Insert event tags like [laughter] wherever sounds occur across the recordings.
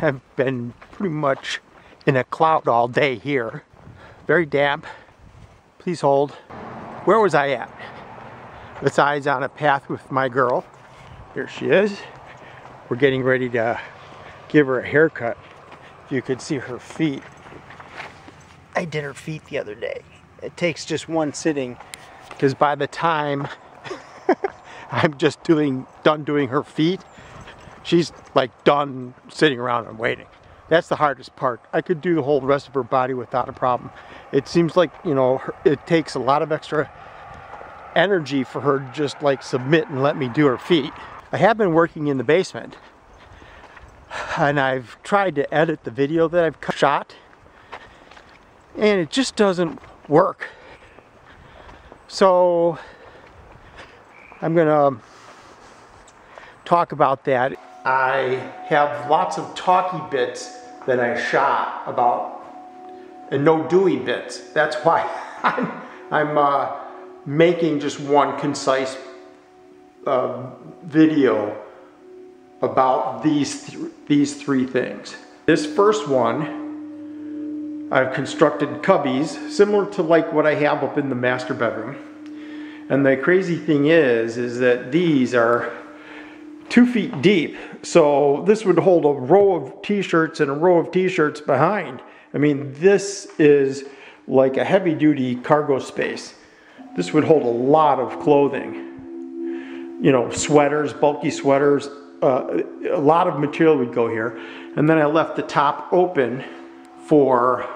have been pretty much in a cloud all day here. Very damp. Please hold. Where was I at? Besides on a path with my girl. Here she is. We're getting ready to give her a haircut. If you could see her feet. I did her feet the other day. It takes just one sitting because by the time [laughs] I'm just doing done doing her feet, she's like done sitting around and waiting. That's the hardest part. I could do the whole rest of her body without a problem. It seems like, you know, it takes a lot of extra energy for her to just like submit and let me do her feet. I have been working in the basement and I've tried to edit the video that I've shot and it just doesn't work. So I'm gonna talk about that. I have lots of talky bits that I shot about and no Dewey bits. That's why [laughs] I'm, I'm uh, making just one concise uh, video about these, th these three things. This first one I've constructed cubbies similar to like what I have up in the master bedroom. And the crazy thing is, is that these are two feet deep. So this would hold a row of t-shirts and a row of t-shirts behind. I mean, this is like a heavy duty cargo space. This would hold a lot of clothing. You know, sweaters, bulky sweaters, uh, a lot of material would go here. And then I left the top open for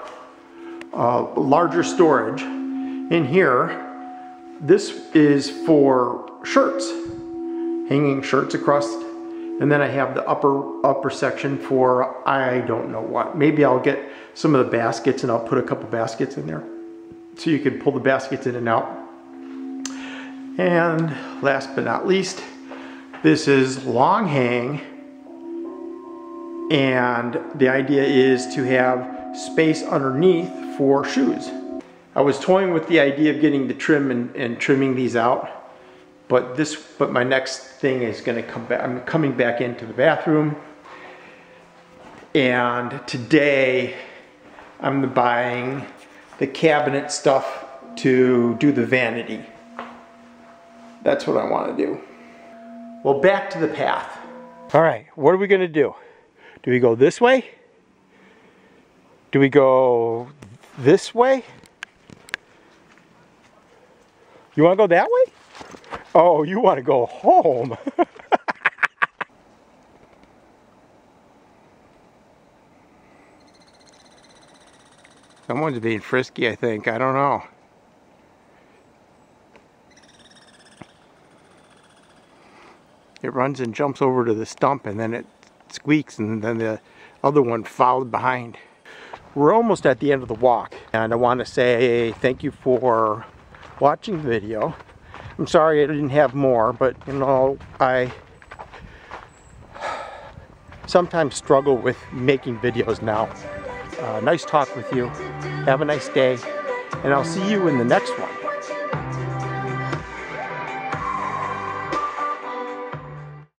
uh, larger storage. In here, this is for shirts, hanging shirts across, and then I have the upper upper section for I don't know what. Maybe I'll get some of the baskets and I'll put a couple baskets in there. So you can pull the baskets in and out. And last but not least, this is long hang. And the idea is to have space underneath for shoes. I was toying with the idea of getting the trim and, and trimming these out, but this, but my next thing is gonna come back, I'm coming back into the bathroom, and today I'm buying the cabinet stuff to do the vanity. That's what I wanna do. Well, back to the path. All right, what are we gonna do? Do we go this way? Do we go this way? You want to go that way? Oh, you want to go home. [laughs] Someone's being frisky, I think. I don't know. It runs and jumps over to the stump and then it squeaks and then the other one followed behind. We're almost at the end of the walk and I want to say thank you for watching the video. I'm sorry I didn't have more but you know I sometimes struggle with making videos now. Uh, nice talk with you. Have a nice day and I'll see you in the next one.